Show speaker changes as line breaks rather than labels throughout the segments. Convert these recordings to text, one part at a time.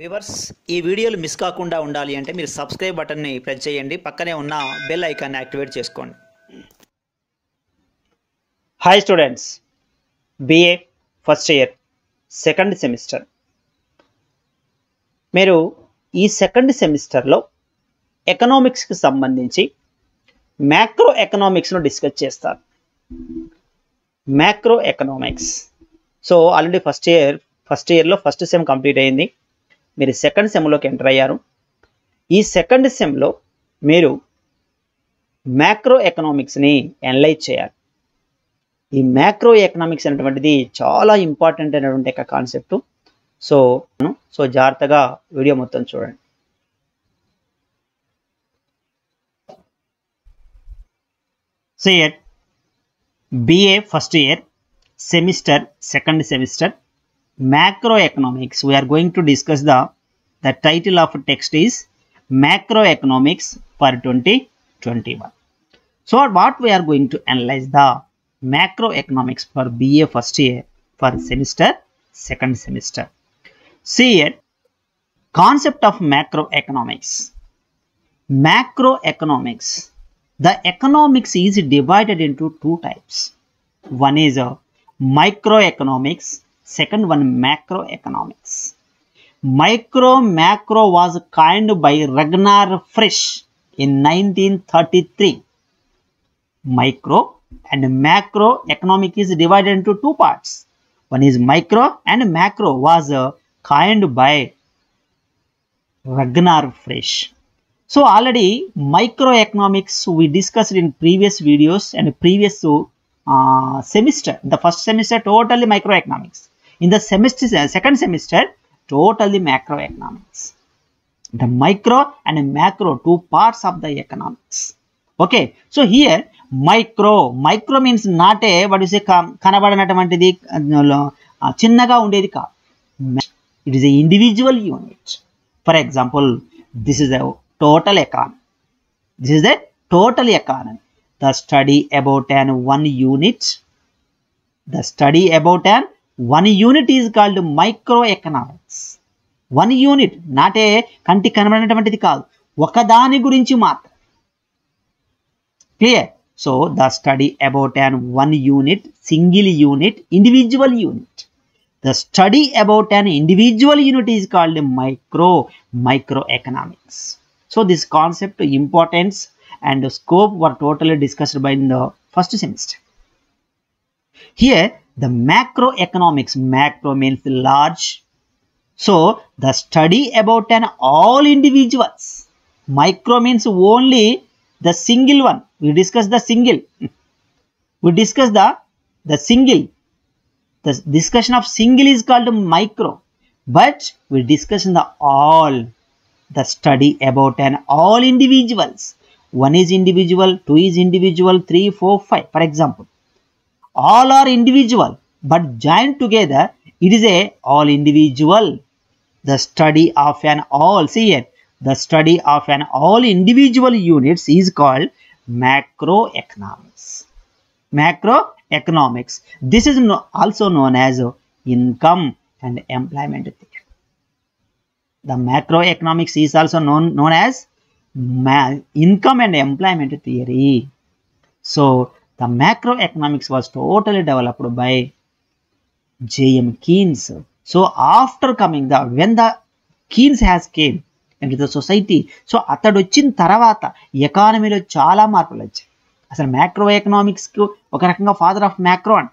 Viewers ఈ వీడియోలు miss కాకుండా ఉండాలి అంటే మీరు సబ్స్క్రైబ్ బటన్ని ప్రెస్ చేయండి. పక్కనే ఉన్న బెల్ ఐకాన్ని యాక్టివేట్ చేసుకోండి. Hi students BA first year second semester మీరు ఈ సెకండ్ సెమిస్టర్లో ఎకనామిక్స్కి సంబంధించి మ్యాక్రో ఎకనామిక్స్ను డిస్కస్ చేస్తారు. Macro economics so already first year first ఇయర్లో ఫస్ట్ సెమ్ కంప్లీట్ అయింది. మీరు సెకండ్ సెమ్లోకి ఎంటర్ అయ్యారు. ఈ సెకండ్ సెమ్లో మీరు మ్యాక్రో ఎకనామిక్స్ని అనలైజ్ చేయాలి. ఈ మ్యాక్రో ఎకనామిక్స్ అనేటువంటిది చాలా ఇంపార్టెంట్ అయినటువంటి ఒక కాన్సెప్ట్. సో సో జాగ్రత్తగా వీడియో మొత్తం చూడండి. So year BA first year semester second semester macroeconomics. We are going to discuss the the title of text is macroeconomics for 2021 so what we are going to analyze the macroeconomics for ba first year for semester second semester. See it concept of macroeconomics. Macroeconomics the economics is divided into two types. One is a microeconomics second one macroeconomics. Micro macro was coined by ragnar frisch in 1933 micro and macro economic is divided into two parts. One is micro and macro was uh, coined by ragnar frisch. So already microeconomics we discussed in previous videos and previous uh, semester the first semester totally microeconomics in the semester second semester totally macroeconomics the micro and macro two parts of the economics okay so here micro micro means not a what you say కనబడినటువంటిది చిన్నగా ఉండేది కాదు it is a individual unit for example this is a total economy this is a total economy the study about an one unit the study about an one unit is called microeconomics one unit నాటే కంటి కనబడినటువంటిది కాదు ఒకదాని గురించి మాత్రం clear so the study about an one unit single unit individual unit the study about an individual unit is called micro micro economics so this concept importance and scope were totally discussed by in the first semester. Here, the macroeconomics, macro means large. So, the study about an all individuals. Micro means only the single one. We discuss the single. We discuss the, the single. The discussion of single is called micro. But we discuss in the all. The study about an all individuals one is individual, two is individual, three, four, five. For example, all are individual, but joined together, it is a all individual. The study of an all, see here, the study of an all individual units is called macroeconomics. Macroeconomics. This is no, also known as income and employment theory. The macroeconomics is also known, known as income and employment theory. So the macroeconomics was totally developed by J.M. Keynes. So after coming the when the Keynes has came into the society, so అతడు వచ్చిన తర్వాత ఎకానమీలో చాలా మార్పులు వచ్చాయి. అసలు macro ఎకనామిక్స్కి ఒక రకంగా ఫాదర్ ఆఫ్ మ్యాక్రో అంట.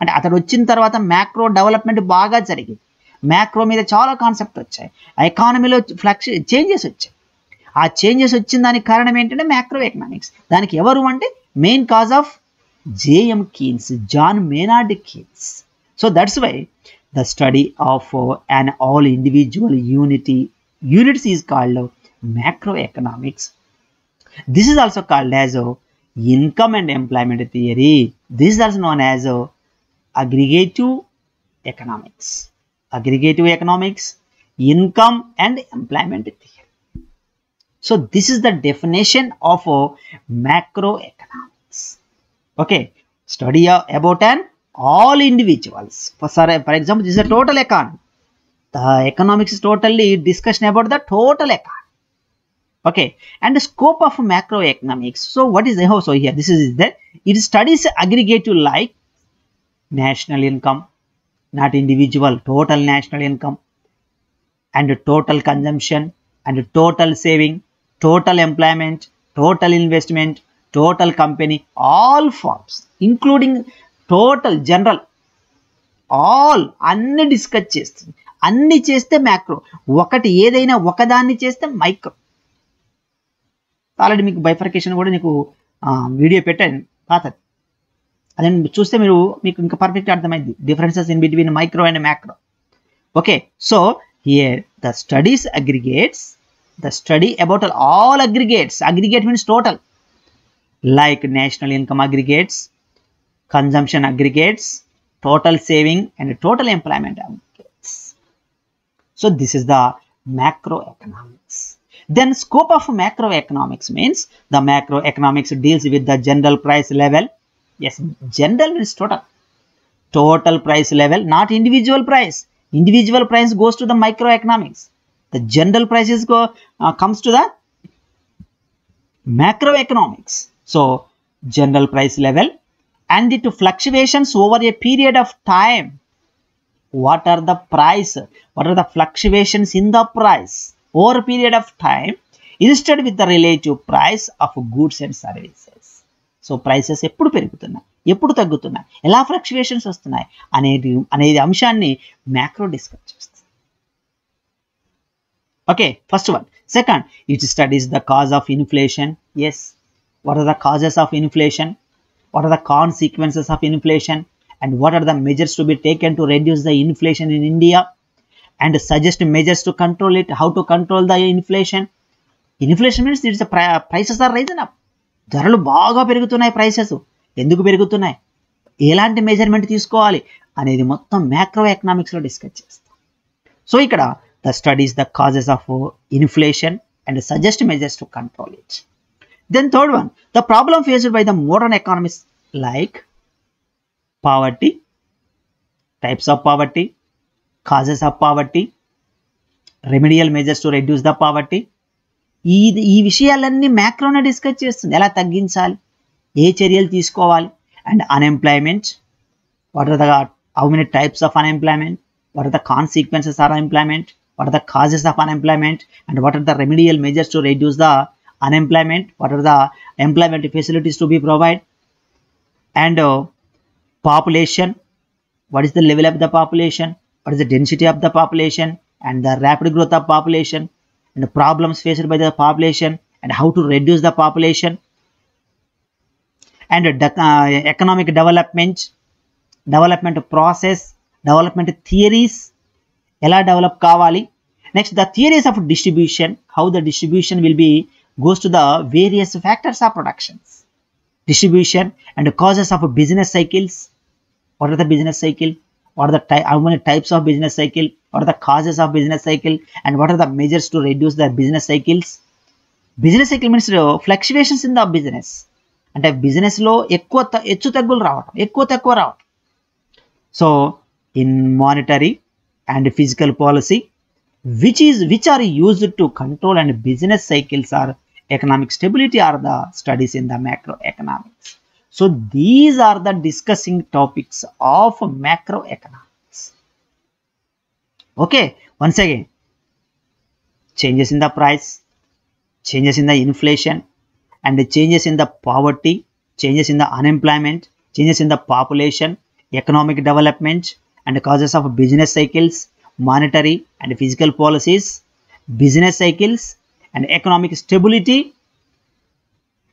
అంటే అతడు వచ్చిన తర్వాత మ్యాక్రో డెవలప్మెంట్ బాగా జరిగింది. మ్యాక్రో మీద చాలా కాన్సెప్ట్ వచ్చాయి. ఎకానమీలో ఫ్లక్స్ చేంజెస్ వచ్చాయి. ఆ చేంజెస్ వచ్చిన దానికి కారణం ఏంటంటే మ్యాక్రో ఎకనామిక్స్ దానికి ఎవరు అంటే main cause of J.M. Keynes, John Maynard Keynes. So that's why the study of uh, an all individual unity units is called uh, macroeconomics. This is also called as uh, income and employment theory. This is also known as uh, aggregative economics. Aggregative economics, income and employment theory. So this is the definition of uh, macroeconomics. Okay, study about an all individuals. For, for example, this is a total economy. the economics is totally discussion about the total economy okay and the scope of macroeconomics so what is the so here this is that it studies aggregative like national income not individual total national income and total consumption and total saving total employment total investment total company all forms including total general all అన్ని discuss చేస్తుంది. అన్ని చేస్తే macro ఒకటి ఏదైనా ఒకదాన్ని చేస్తే micro already మీకు bifurcation కూడా నీకు వీడియో పెట్టాను. పాతది. అదే చూస్తే మీరు మీకు ఇంకా పర్ఫెక్ట్ అర్థమైంది. Differences in between micro and macro okay so here the studies aggregates the study about all aggregates aggregate means total like national income aggregates, consumption aggregates, total saving and total employment aggregates. So this is the macroeconomics. Then scope of macroeconomics means the macroeconomics deals with the general price level. Yes, general means total. Total price level, not individual price. Individual price goes to the microeconomics. The general prices go uh, comes to the macroeconomics So general price level and it fluctuations over a period of time. What are the price? What are the fluctuations in the price over a period of time instead with the relative price of goods and services. So prices ఎప్పుడు పెరుగుతున్నాయి ఎప్పుడు తగ్గుతున్నాయి ఎలా fluctuations వస్తున్నాయి అనేది అనేది అంశాన్ని macro discuss చేస్తుంది okay first one second it studies the cause of inflation yes what are the causes of inflation what are the consequences of inflation and what are the measures to be taken to reduce the inflation in India and suggest measures to control it, how to control the inflation. Inflation means it's the prices are rising up. ధరలు బాగా పెరుగుతున్నాయి prices ఎందుకు పెరుగుతున్నాయి ఎలాంటి measurement తీసుకోవాలి అనేది మొత్తం macro ఎకనామిక్స్లో డిస్కస్ చేస్తాం సో ఇక్కడ the studies the causes of inflation and suggest measures to control it Then third one, the problem faced by the modern economists like poverty, types of poverty, causes of poverty, remedial measures to reduce the poverty ఈ ఈ విషయాలన్నీ మ్యాక్రోనే discuss చేస్తుంది. ఎలా తగ్గించాలి? ఏ చర్యలు తీసుకోవాలి? And unemployment what are the how many types of unemployment what are the consequences or unemployment what are the causes of unemployment and what are the remedial measures to reduce the unemployment what are the employment facilities to be provided and uh, population what is the level of the population what is the density of the population and the rapid growth of population and the problems faced by the population and how to reduce the population and uh, economic development development process development theories ఎలా develop కావాలి next the theories of distribution how the distribution will be goes to the various factors of productions distribution and causes of business cycles what are the business cycle what are the ty- how many types of business cycle what are the causes of business cycle and what are the measures to reduce the business cycles business cycle means fluctuations in the business అంటే బిజినెస్లో ఎక్కువ హెచ్చు తగ్గులు రావటం ఎక్కువ తక్కువ రావటం so in monetary and physical policy which is which are used to control and business cycles or economic stability are the studies in the macroeconomics. So these are the discussing topics of macroeconomics. Okay once again changes in the price changes in the inflation and the changes in the poverty changes in the unemployment changes in the population economic development and the causes of business cycles monetary and physical policies, business cycles, and economic stability.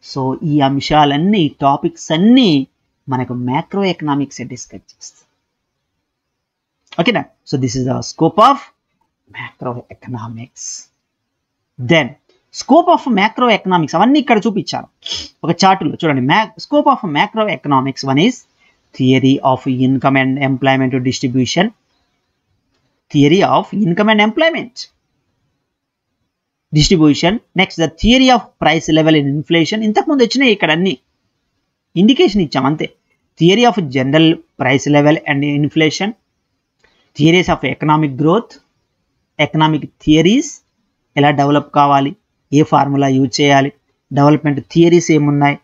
So ఈ అంశాలన్నీ topics అన్నీ మనకు macro economics discuss చేస్తాం ఓకేనా so this is the scope of macro economics then scope of macro economics అవన్నీ ఇక్కడ చూపించాను ఒక చార్టులో చూడండి మ్యా scope of macro economics one is theory of income and employment distribution theory of income and employment Distribution next the theory of price level in inflation ఇంతకుముందు వచ్చినాయి ఇక్కడ అన్ని. ఇండికేషన్ ఇచ్చాం అంతే. Theory of general price level and inflation theories of economic growth economic theories ఎలా develop కావాలి? ఏ formula use చేయాలి? డెవలప్మెంట్ థియరీస్ ఏమున్నాయి?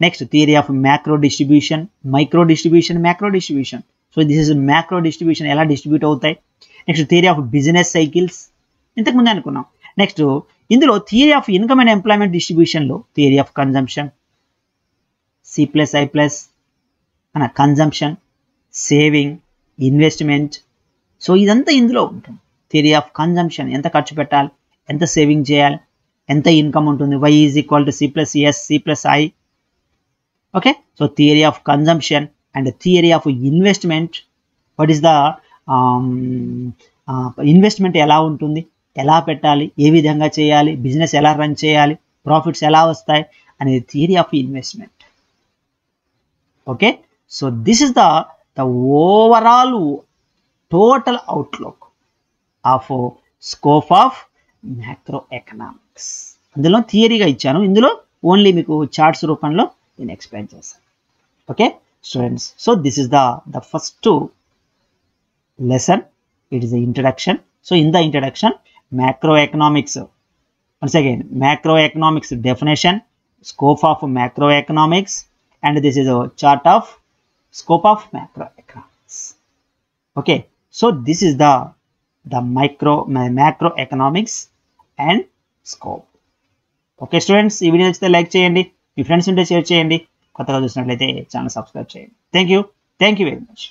Next theory of macro distribution micro distribution macro distribution so this is macro distribution ఎలా distribute అవుతాయి? Next theory of business cycles ఇంతకుముందే అనుకున్నాం. Next ఇందులో theory of income and employment డిస్ట్రిబ్యూషన్లో theory of consumption C plus I plus మన consumption saving investment so ఇదంతా ఇందులో ఉంటుంది. Theory of consumption ఎంత ఖర్చు పెట్టాలి ఎంత సేవింగ్ చేయాలి ఎంత ఇన్కమ్ ఉంటుంది Y is equal to C plus S C plus I okay so theory of consumption and theory of investment what is the investment ఎలా ఉంటుంది? ఎలా పెట్టాలి? ఏ విధంగా చేయాలి? బిజినెస్ ఎలా రన్ చేయాలి? ప్రాఫిట్స్ ఎలా వస్తాయి? అనేది theory of investment okay so this is the the overall total outlook of scope of macro economics అందులో థియరీగా ఇచ్చాను. ఇందులో ఓన్లీ మీకు చార్ట్స్ రూపంలో నేను ఎక్స్ప్లెయిన్ చేస్తాను. Okay students so this is the the first lesson it is the introduction so in the introduction macro economics once again macro economics definition scope of macro economics and this is chart of scope of macro economics okay so this is the the micro macro economics and scope okay students ఈ video నచ్చితే like చేయండి మీ friends ఉంటే share చేయండి కొత్తగా చూసినట్లయితే channel subscribe చేయండి. Thank you thank you very much